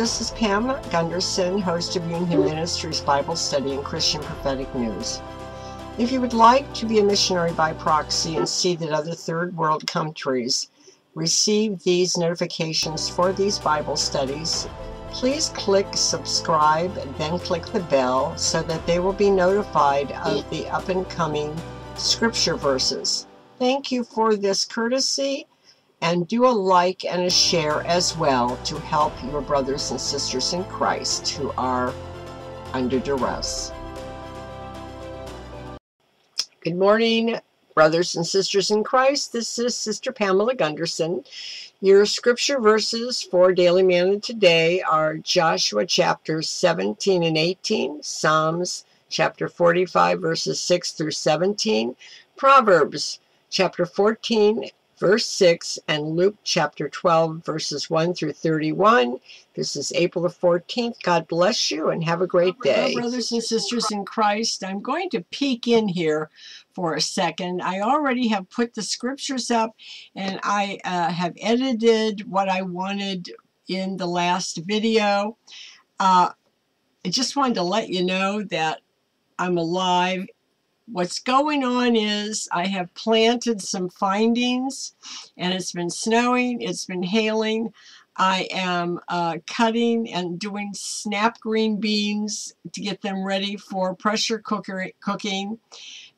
This is Pam Gunderson, host of You In Him Ministries Bible Study and Christian Prophetic News. If you would like to be a missionary by proxy and see that other third world countries receive these notifications for these Bible studies, please click subscribe and then click the bell so that they will be notified of the up and coming scripture verses. Thank you for this courtesy and do a like and a share as well to help your brothers and sisters in Christ who are under duress. Good morning, brothers and sisters in Christ. This is Sister Pamela Gunderson. Your scripture verses for Daily Manna today are Joshua chapters 17 and 18, Psalms chapter 45, verses 6 through 17, Proverbs chapter 14 verse 6, and Luke chapter 12, verses 1 through 31. This is April the 14th. God bless you and have a great day. Brothers and sisters in Christ, I'm going to peek in here for a second. I already have put the scriptures up and I uh, have edited what I wanted in the last video. Uh, I just wanted to let you know that I'm alive what's going on is I have planted some findings and it's been snowing, it's been hailing. I am uh, cutting and doing snap green beans to get them ready for pressure cooker cooking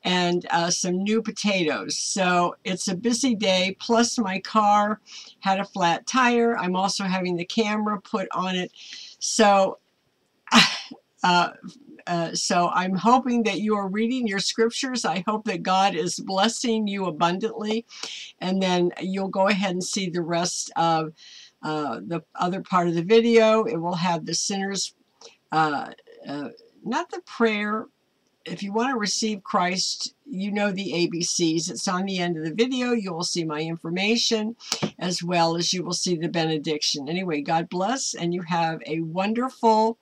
and uh, some new potatoes. So it's a busy day, plus my car had a flat tire. I'm also having the camera put on it. So uh, uh, so I'm hoping that you are reading your scriptures. I hope that God is blessing you abundantly. And then you'll go ahead and see the rest of uh, the other part of the video. It will have the sinner's, uh, uh not the prayer. If you want to receive Christ, you know the ABCs. It's on the end of the video. You will see my information as well as you will see the benediction. Anyway, God bless and you have a wonderful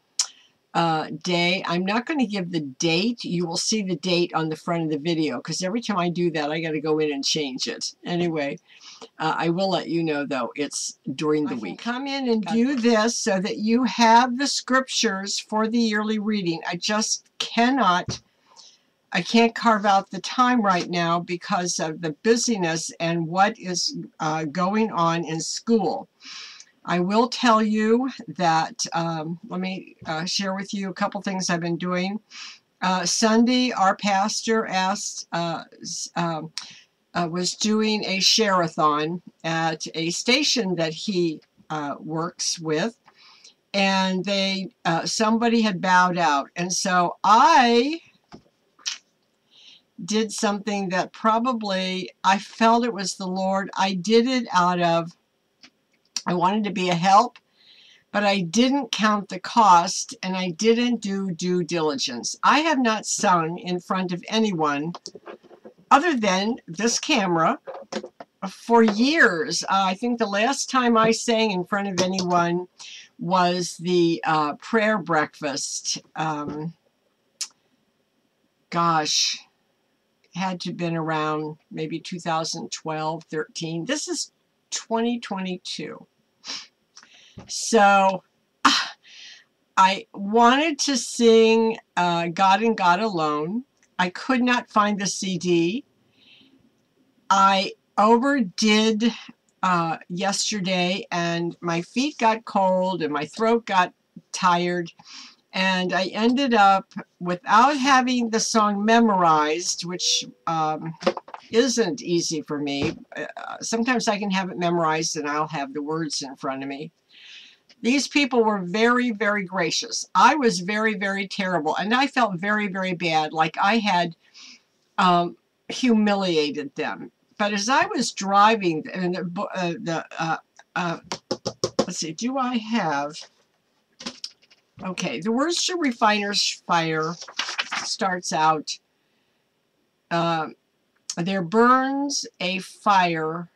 uh, day. I'm not going to give the date. You will see the date on the front of the video because every time I do that, I got to go in and change it. Anyway, uh, I will let you know though it's during the week. Come in and do this so that you have the scriptures for the yearly reading. I just cannot. I can't carve out the time right now because of the busyness and what is uh, going on in school. I will tell you that, um, let me uh, share with you a couple things I've been doing. Uh, Sunday, our pastor asked, uh, um, uh was doing a share-a-thon at a station that he uh, works with, and they uh, somebody had bowed out, and so I did something that probably I felt it was the Lord. I did it out of I wanted to be a help, but I didn't count the cost and I didn't do due diligence. I have not sung in front of anyone other than this camera for years. Uh, I think the last time I sang in front of anyone was the uh, prayer breakfast. Um, gosh, had to have been around maybe 2012, 13. This is 2022. So I wanted to sing uh, God and God Alone. I could not find the CD. I overdid uh, yesterday and my feet got cold and my throat got tired and I ended up without having the song memorized which um, isn't easy for me. Uh, sometimes I can have it memorized and I'll have the words in front of me. These people were very, very gracious. I was very, very terrible. And I felt very, very bad, like I had um, humiliated them. But as I was driving, and the, uh, the uh, uh, let's see, do I have, okay, the words to Refiner's Fire starts out, uh, there burns a fire.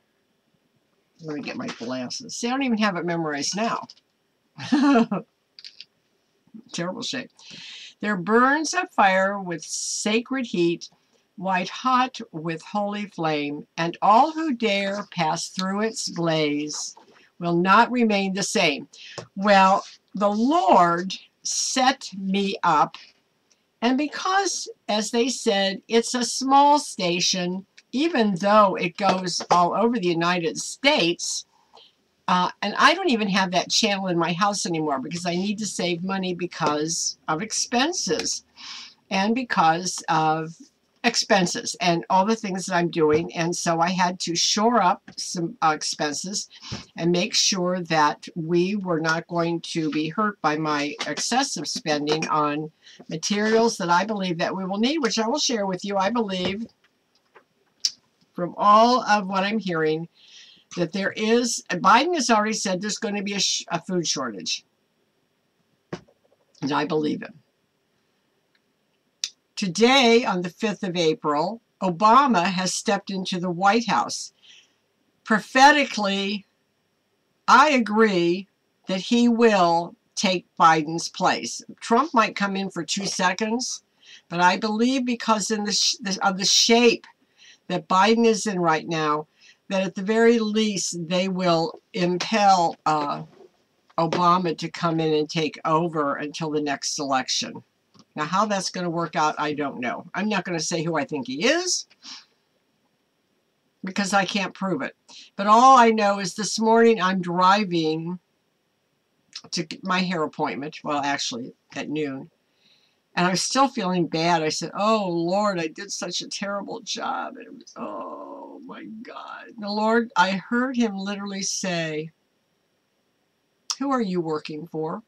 Let me get my glasses. See, I don't even have it memorized now. Terrible shape. There burns a fire with sacred heat, white hot with holy flame, and all who dare pass through its blaze will not remain the same. Well, the Lord set me up, and because, as they said, it's a small station, even though it goes all over the United States, uh, and I don't even have that channel in my house anymore because I need to save money because of expenses and because of expenses and all the things that I'm doing. And so I had to shore up some uh, expenses and make sure that we were not going to be hurt by my excessive spending on materials that I believe that we will need, which I will share with you. I believe from all of what I'm hearing that there is, Biden has already said there's going to be a, a food shortage. And I believe him. Today, on the 5th of April, Obama has stepped into the White House. Prophetically, I agree that he will take Biden's place. Trump might come in for two seconds, but I believe because in the, of the shape that Biden is in right now, that at the very least they will impel uh, Obama to come in and take over until the next election. Now, how that's going to work out, I don't know. I'm not going to say who I think he is because I can't prove it. But all I know is this morning I'm driving to my hair appointment. Well, actually, at noon. And I was still feeling bad. I said, Oh, Lord, I did such a terrible job. And it was, oh, my God. The Lord, I heard him literally say, Who are you working for?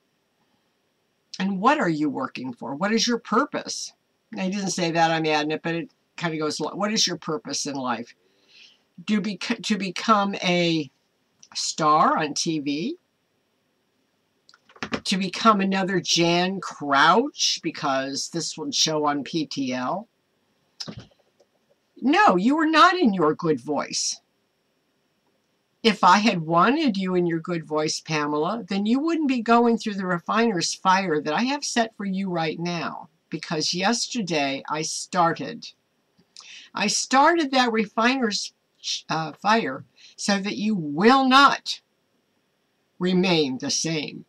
And what are you working for? What is your purpose? Now, he didn't say that, I'm adding it, but it kind of goes, what is your purpose in life? Do be, to become a star on TV? To become another Jan Crouch because this will show on PTL? No, you are not in your good voice. If I had wanted you in your good voice, Pamela, then you wouldn't be going through the refiner's fire that I have set for you right now. Because yesterday I started. I started that refiner's uh, fire so that you will not remain the same.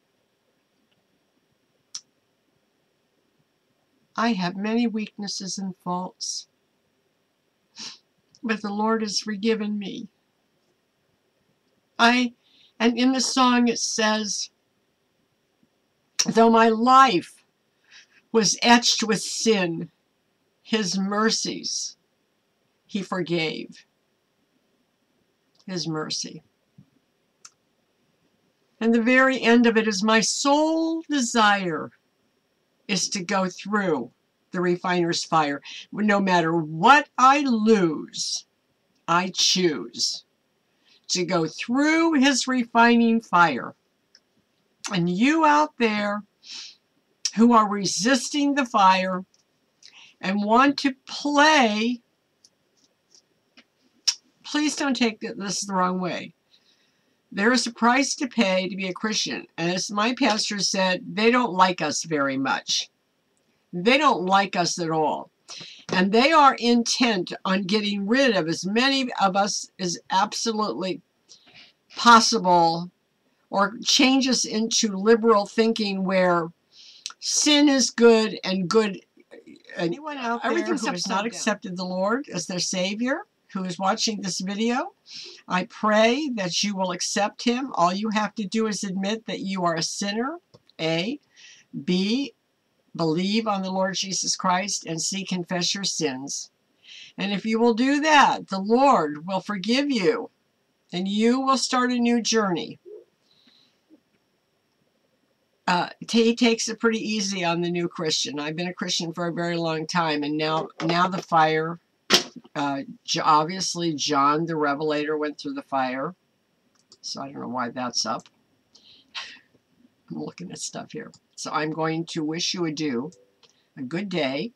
I have many weaknesses and faults, but the Lord has forgiven me. I, and in the song it says, though my life was etched with sin, his mercies he forgave. His mercy. And the very end of it is my sole desire is to go through the refiner's fire. No matter what I lose, I choose to go through his refining fire. And you out there who are resisting the fire and want to play, please don't take this the wrong way. There is a price to pay to be a Christian. And as my pastor said, they don't like us very much. They don't like us at all. And they are intent on getting rid of as many of us as absolutely possible or change us into liberal thinking where sin is good and good uh, anyone out there who has not accepted the Lord as their Savior who is watching this video, I pray that you will accept Him. All you have to do is admit that you are a sinner, A. B believe on the Lord Jesus Christ, and C, confess your sins. And if you will do that, the Lord will forgive you, and you will start a new journey. Uh, he takes it pretty easy on the new Christian. I've been a Christian for a very long time, and now, now the fire. Uh, obviously, John the Revelator went through the fire, so I don't know why that's up. I'm looking at stuff here. So I'm going to wish you adieu, a good day.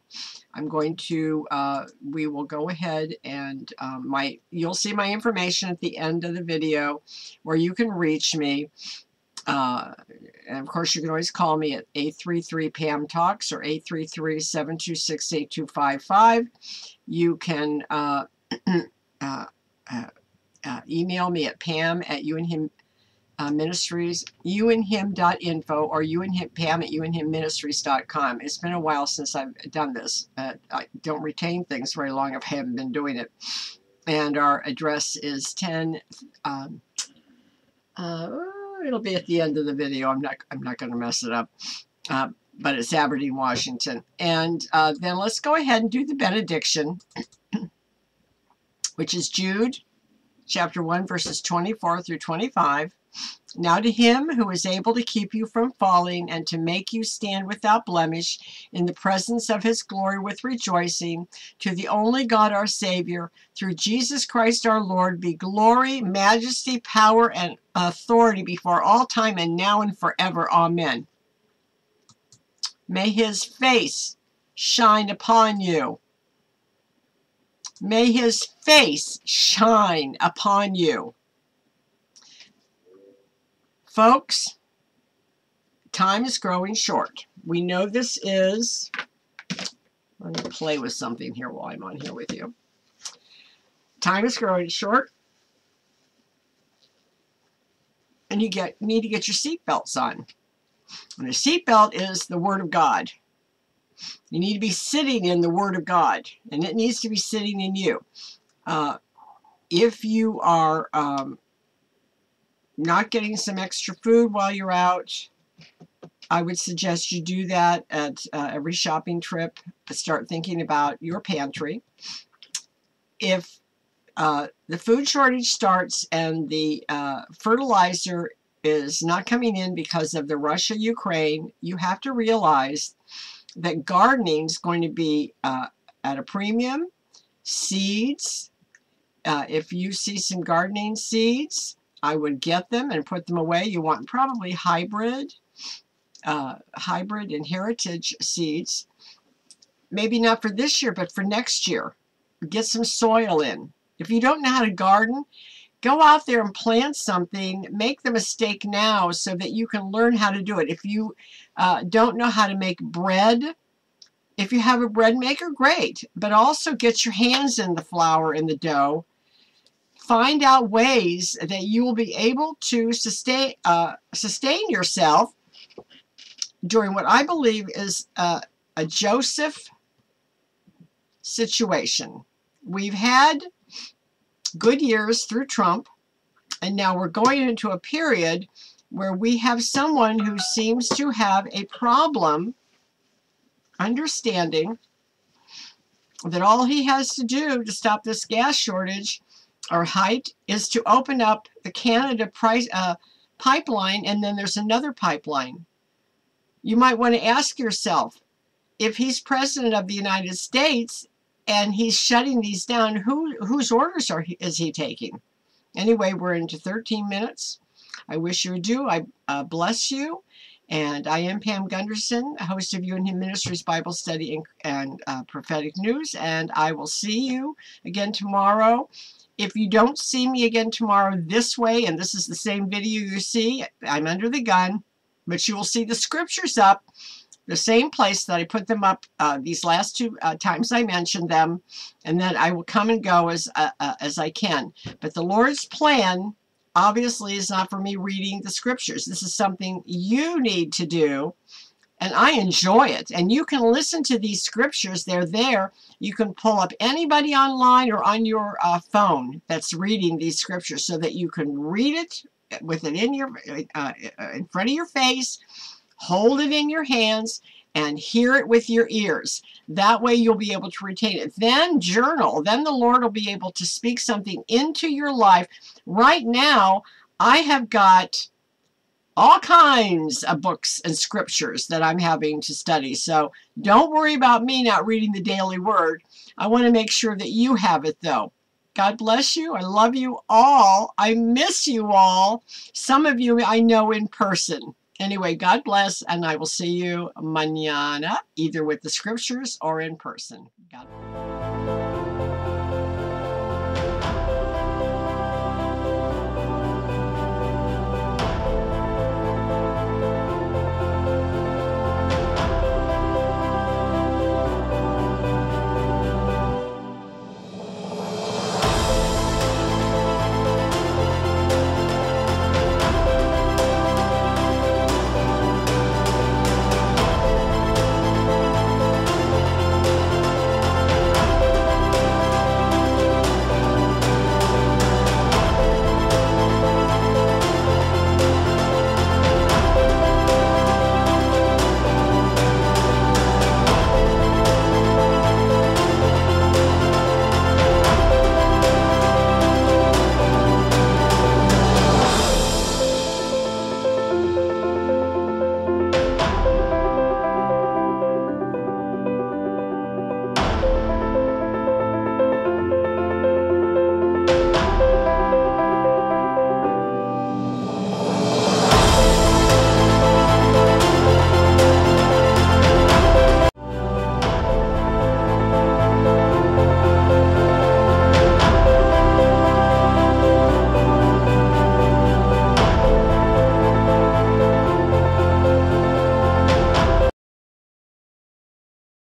I'm going to, uh, we will go ahead and um, my, you'll see my information at the end of the video where you can reach me. Uh, and of course, you can always call me at 833-PAM Talks or 833-726-8255. You can uh, uh, uh, uh, email me at pam at you and him uh, ministries, youinhim.info or you and him, Pam at youinhimministries.com. It's been a while since I've done this. Uh, I don't retain things very long. If I haven't been doing it. And our address is 10. Um, uh, it'll be at the end of the video. I'm not. I'm not going to mess it up. Uh, but it's Aberdeen, Washington. And uh, then let's go ahead and do the benediction, which is Jude chapter 1, verses 24 through 25. Now to him who is able to keep you from falling and to make you stand without blemish in the presence of his glory with rejoicing, to the only God our Savior, through Jesus Christ our Lord, be glory, majesty, power, and authority before all time and now and forever. Amen. May his face shine upon you. May his face shine upon you. Folks, time is growing short. We know this is, I'm going to play with something here while I'm on here with you. Time is growing short. And you get need to get your seatbelts on. And a seatbelt is the Word of God. You need to be sitting in the Word of God, and it needs to be sitting in you. Uh, if you are um, not getting some extra food while you're out, I would suggest you do that at uh, every shopping trip. Start thinking about your pantry. If uh, the food shortage starts and the uh, fertilizer is not coming in because of the Russia-Ukraine, you have to realize that gardening is going to be uh, at a premium. Seeds, uh, if you see some gardening seeds, I would get them and put them away. You want probably hybrid, uh, hybrid and heritage seeds. Maybe not for this year, but for next year. Get some soil in. If you don't know how to garden, go out there and plant something. Make the mistake now so that you can learn how to do it. If you uh, don't know how to make bread, if you have a bread maker, great. But also get your hands in the flour and the dough find out ways that you will be able to sustain uh, sustain yourself during what I believe is a, a Joseph situation. We've had good years through Trump, and now we're going into a period where we have someone who seems to have a problem understanding that all he has to do to stop this gas shortage or height is to open up the Canada price, uh, pipeline and then there's another pipeline. You might want to ask yourself, if he's president of the United States and he's shutting these down, who whose orders are he, is he taking? Anyway, we're into 13 minutes. I wish you do. I uh, bless you. And I am Pam Gunderson, host of You Ministries Bible Study and, and uh, Prophetic News. And I will see you again tomorrow. If you don't see me again tomorrow this way, and this is the same video you see, I'm under the gun, but you will see the scriptures up, the same place that I put them up uh, these last two uh, times I mentioned them, and then I will come and go as, uh, uh as I can. But the Lord's plan obviously is not for me reading the scriptures. This is something you need to do and I enjoy it. And you can listen to these scriptures. They're there. You can pull up anybody online or on your uh, phone that's reading these scriptures so that you can read it with it in your uh, in front of your face, hold it in your hands, and hear it with your ears. That way you'll be able to retain it. Then journal. Then the Lord will be able to speak something into your life. Right now, I have got all kinds of books and scriptures that I'm having to study. So don't worry about me not reading the daily word. I want to make sure that you have it though. God bless you. I love you all. I miss you all. Some of you I know in person. Anyway, God bless, and I will see you mañana, either with the scriptures or in person. God bless.